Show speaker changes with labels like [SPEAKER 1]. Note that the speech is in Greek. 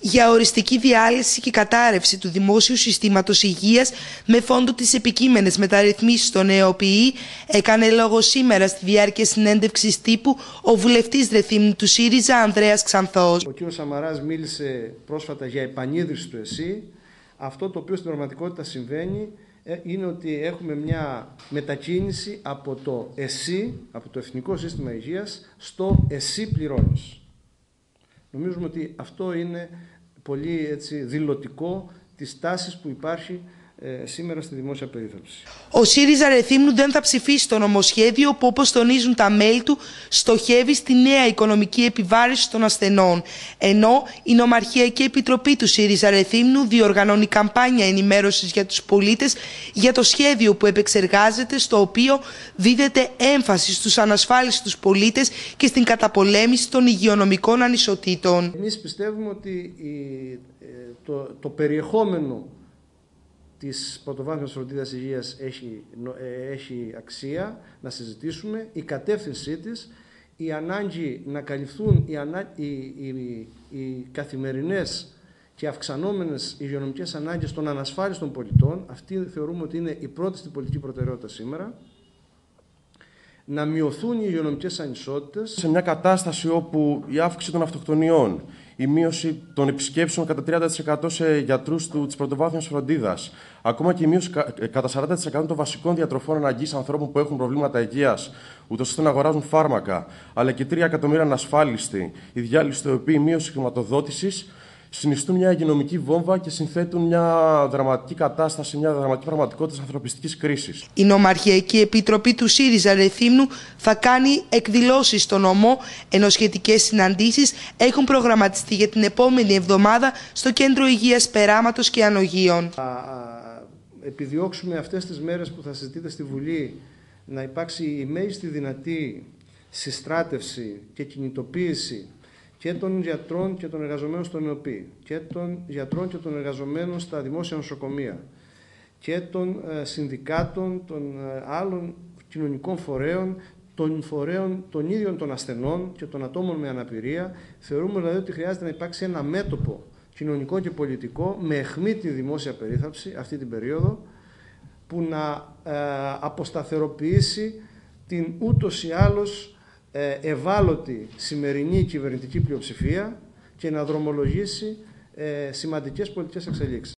[SPEAKER 1] για οριστική διάλυση και κατάρρευση του δημόσιου συστήματος υγείας με φόντο τις επικείμενες μεταρρυθμίσεις στον ΕΟΠΗ έκανε λόγο σήμερα στη διάρκεια συνέντευξης τύπου ο βουλευτής Ρεθύμνου του ΣΥΡΙΖΑ Ανδρέας Ξανθός.
[SPEAKER 2] Ο κ. Σαμαράς μίλησε πρόσφατα για επανίδρυση του ΕΣΥ. Αυτό το οποίο στην πραγματικότητα συμβαίνει ε, είναι ότι έχουμε μια μετακίνηση από το ΕΣΥ, από το Εθνικό Σύστημα Υγείας, στο ΕΣΥ πληρώνεις. Νομίζουμε ότι αυτό είναι πολύ έτσι, δηλωτικό της τάσης που υπάρχει ε, σήμερα στη δημόσια περίθαλψη.
[SPEAKER 1] Ο ΣΥΡΙΖΑ Ρεθύμνου δεν θα ψηφίσει το νομοσχέδιο που όπως τονίζουν τα μέλη του στοχεύει στη νέα οικονομική επιβάρηση των ασθενών. Ενώ η Νομαρχιακή Επιτροπή του ΣΥΡΙΖΑ Ρεθύμνου διοργανώνει καμπάνια ενημέρωσης για τους πολίτες για το σχέδιο που επεξεργάζεται στο οποίο δίδεται έμφαση στους ανασφάλιστους πολίτες και στην καταπολέμηση των υγειονομικών ανισοτήτων.
[SPEAKER 2] Εμείς πιστεύουμε ότι ε, το, το περιεχόμενο της πρωτοβάθμιας φροντίδας υγείας έχει, ε, έχει αξία να συζητήσουμε, η κατεύθυνσή της, η ανάγκη να καλυφθούν οι, ανα... οι, οι, οι καθημερινές και αυξανόμενες υγειονομικές ανάγκες των ανασφάλιστων πολιτών, αυτή θεωρούμε ότι είναι η πρώτη στην πολιτική προτεραιότητα σήμερα, να μειωθούν οι υγειονομικές ανισότητες.
[SPEAKER 3] Σε μια κατάσταση όπου η αύξηση των αυτοκτονιών, η μείωση των επισκέψεων κατά 30% σε γιατρούς της πρωτοβάθμιας φροντίδας, ακόμα και η μείωση ε, κατά 40% των βασικών διατροφών αναγκής ανθρώπων που έχουν προβλήματα υγείας, ούτως ώστε να αγοράζουν φάρμακα, αλλά και 3 εκατομμύρια ανασφάλιστοι, η διάλυση του ΕΠΗ, η μείωση χρηματοδότησης, συνιστούν μια υγειονομική βόμβα και συνθέτουν μια δραματική κατάσταση, μια δραματική πραγματικότητα της ανθρωπιστικής κρίσης.
[SPEAKER 1] Η Νομαρχιακή Επιτροπή του ΣΥΡΙΖΑ Ρεθύμνου θα κάνει εκδηλώσεις στο νομό, ενώ σχετικές συναντήσεις έχουν προγραμματιστεί για την επόμενη εβδομάδα στο Κέντρο Υγείας Περάματος και Ανογείων.
[SPEAKER 2] Θα επιδιώξουμε αυτές τις μέρες που θα συζητείτε στη Βουλή να υπάρξει η μέγιστη δυνατή συστράτευση και κινητοποίηση και των γιατρών και των εργαζομένων στον ΕΟΠΗ και των γιατρών και των εργαζομένων στα δημόσια νοσοκομεία και των ε, συνδικάτων, των ε, άλλων κοινωνικών φορέων, των φορέων των ίδιων των ασθενών και των ατόμων με αναπηρία. Θεωρούμε δηλαδή ότι χρειάζεται να υπάρξει ένα μέτωπο κοινωνικό και πολιτικό με αιχμή τη δημόσια περίθαλψη αυτή την περίοδο που να ε, αποσταθεροποιήσει την ούτως ή άλλως ε, ευάλωτη σημερινή κυβερνητική πλειοψηφία και να δρομολογήσει ε, σημαντικές πολιτικές εξελίξεις.